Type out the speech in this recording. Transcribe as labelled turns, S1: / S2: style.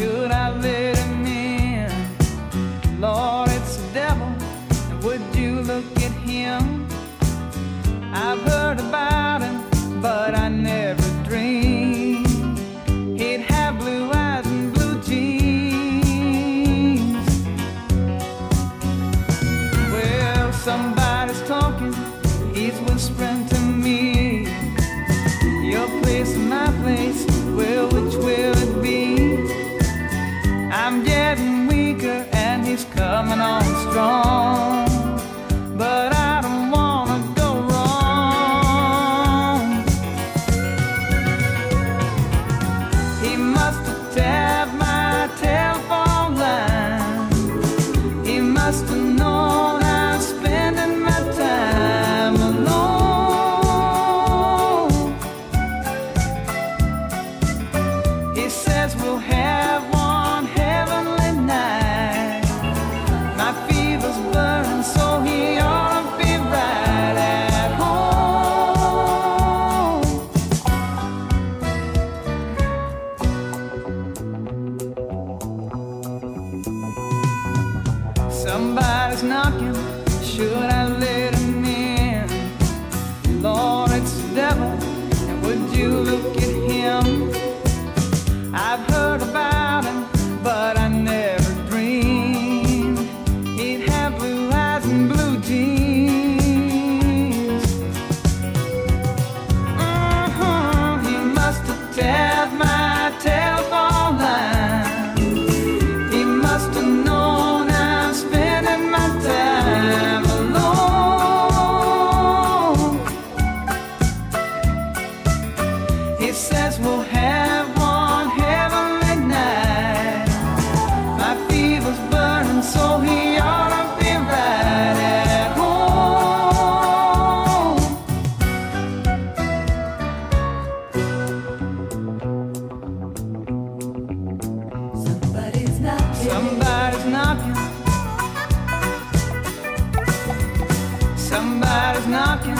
S1: Should I let him in? Lord, it's the devil. And would you look at him? I've heard about him, but I never dreamed he'd have blue eyes and blue jeans. Well, somebody's talking, he's whispering. Coming on strong. But I don't wanna go wrong. He must have Somebody's knocking, should I knocking. Somebody's knocking.